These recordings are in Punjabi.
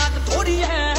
बात थोड़ी है।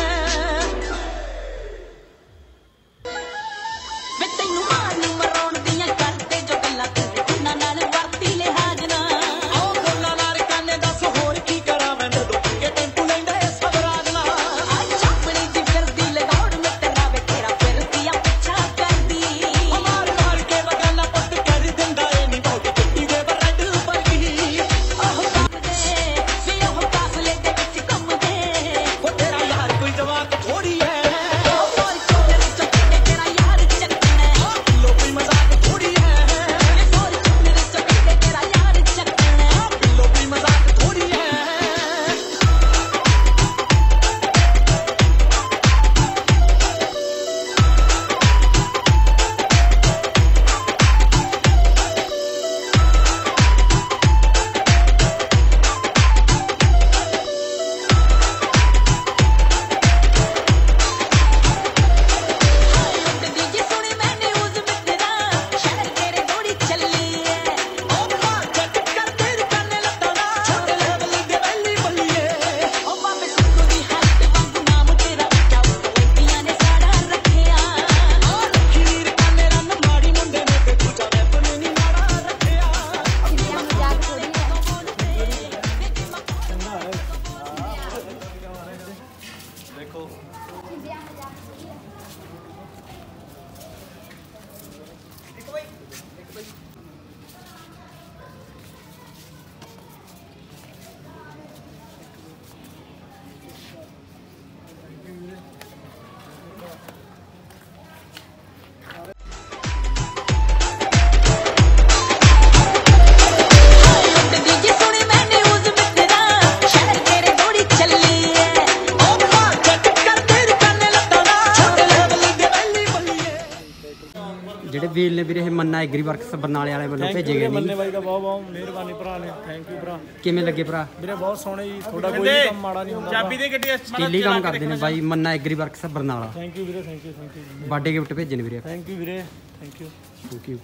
ਵੀਰ ਨੇ ਵੀਰੇ ਇਹ ਮੰਨਾ ਐਗਰੀ ਵਰਕਸ ਬਰਨਾਲੇ ਵਾਲੇ ਵੱਲੋਂ ਭੇਜੇ ਗਏ ਮੰਨੇ ਨੇ ਬਾਈ ਦਾ ਬਹੁਤ ਬਹੁਤ ਮਿਹਰਬਾਨੀ ਭਰਾ ਨੇ ਥੈਂਕ ਯੂ ਭਰਾ। ਕਿਵੇਂ ਲੱਗੇ ਭਰਾ? ਵੀਰੇ ਬਹੁਤ ਸੋਹਣੇ ਜੀ ਤੁਹਾਡਾ ਕੋਈ ਵੀ ਕੰਮ ਮਾੜਾ ਨਹੀਂ ਹੁੰਦਾ ਚਾਬੀ ਦੇ ਗੱਡੀ ਸਟੀਲੀ ਕੰਮ ਕਰਦੇ ਨੇ ਬਾਈ Manna agri works Barnala. Thank you ਵੀਰੇ thank you thank you birthday gift ਭੇਜੇ ਨੇ ਵੀਰੇ ਥੈਂਕ ਯੂ ਵੀਰੇ ਥੈਂਕ ਯੂ ਥੈਂਕ ਯੂ